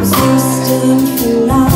I'm so still alive.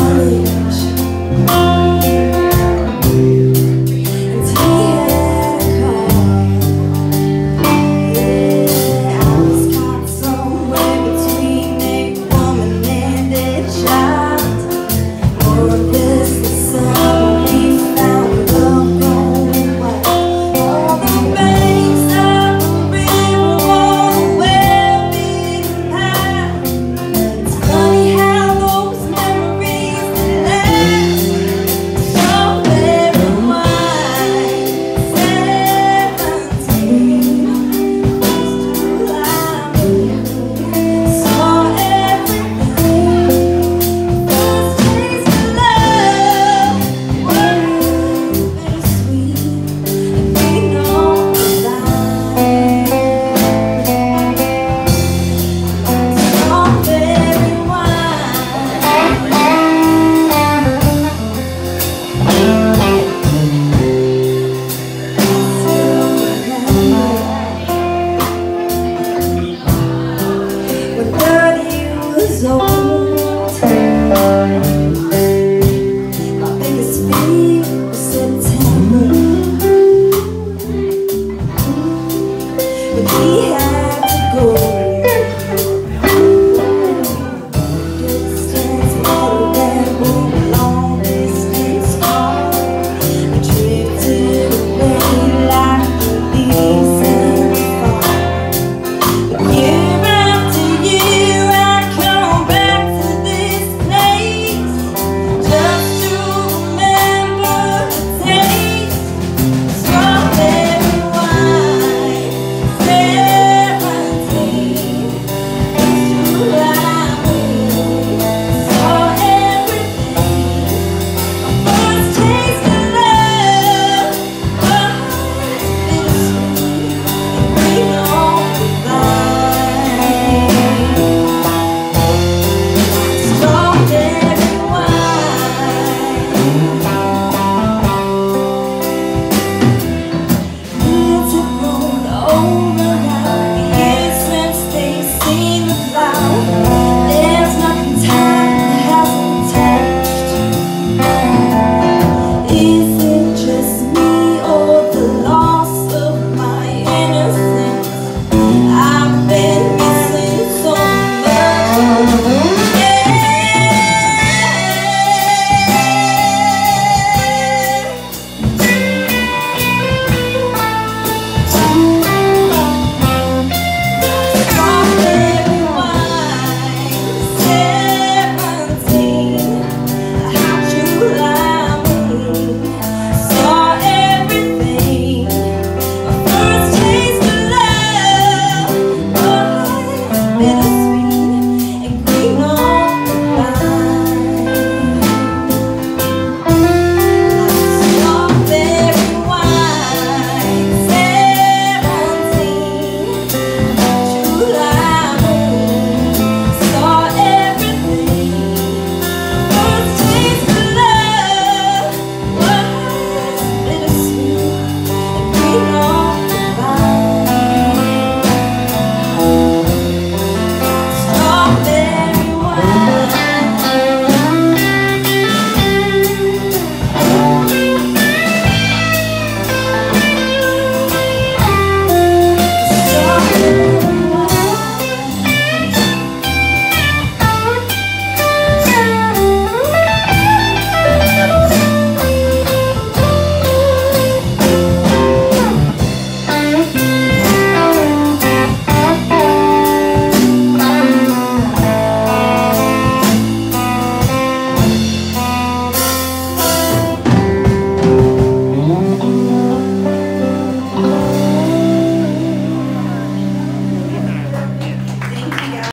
Música